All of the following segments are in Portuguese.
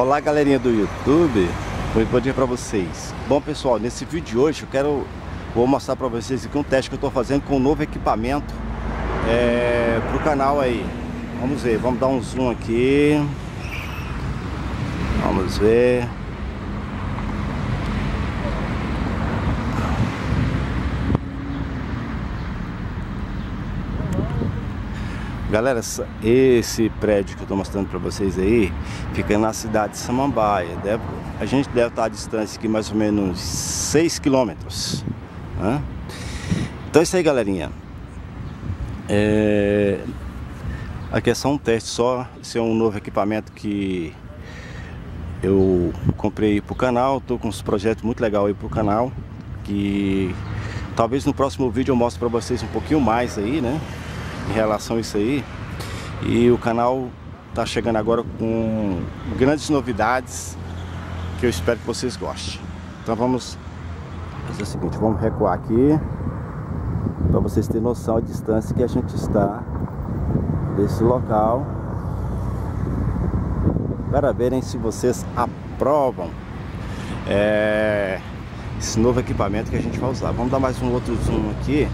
Olá galerinha do YouTube, muito bom dia para vocês. Bom pessoal, nesse vídeo de hoje eu quero Vou mostrar para vocês aqui um teste que eu estou fazendo com um novo equipamento é, Pro canal aí. Vamos ver, vamos dar um zoom aqui. Vamos ver Galera, esse prédio que eu estou mostrando para vocês aí fica na cidade de Samambaia. Deve, a gente deve estar à distância aqui mais ou menos 6 quilômetros. Né? Então é isso aí, galerinha. É... Aqui é só um teste só. Esse é um novo equipamento que eu comprei para o canal. Estou com uns projetos muito legais aí para o canal. Que talvez no próximo vídeo eu mostre para vocês um pouquinho mais aí, né? Em relação a isso aí. E o canal está chegando agora com grandes novidades que eu espero que vocês gostem. Então vamos fazer o seguinte, vamos recuar aqui para vocês terem noção da distância que a gente está desse local para verem se vocês aprovam é, esse novo equipamento que a gente vai usar. Vamos dar mais um outro zoom aqui.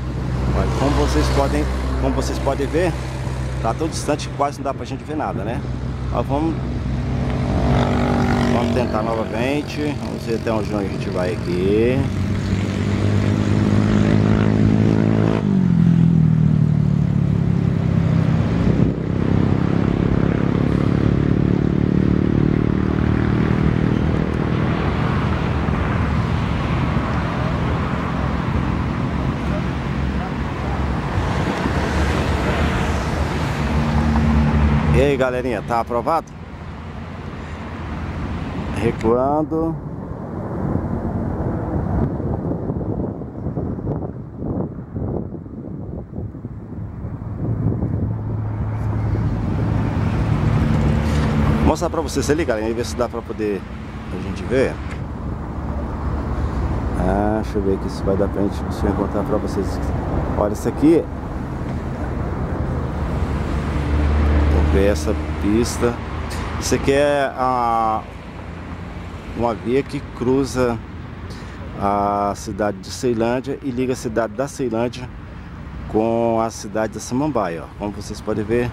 Olha, como vocês podem como vocês podem ver, tá tão distante que quase não dá pra gente ver nada, né? Mas vamos, vamos tentar novamente. Vamos ver até onde a gente vai aqui. E aí galerinha, tá aprovado? Recuando. Vou mostrar pra vocês ali galerinha, ver se dá pra poder a gente ver. Ah, deixa eu ver aqui se vai dar pra gente encontrar pra vocês. Olha, isso aqui essa pista. Isso aqui é a, uma via que cruza a cidade de Ceilândia e liga a cidade da Ceilândia com a cidade da Samambaia. Ó. Como vocês podem ver,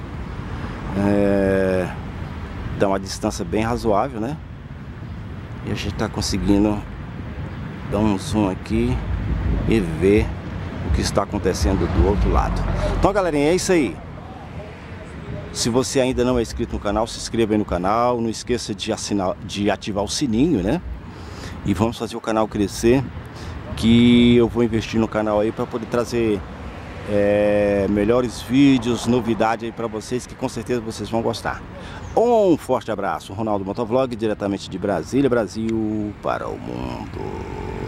é, dá uma distância bem razoável, né? E a gente está conseguindo dar um zoom aqui e ver o que está acontecendo do outro lado. Então, galerinha, é isso aí. Se você ainda não é inscrito no canal, se inscreva aí no canal. Não esqueça de, assinar, de ativar o sininho, né? E vamos fazer o canal crescer. Que eu vou investir no canal aí para poder trazer é, melhores vídeos, novidades aí para vocês que com certeza vocês vão gostar. Um forte abraço, Ronaldo Motovlog, diretamente de Brasília, Brasil para o mundo.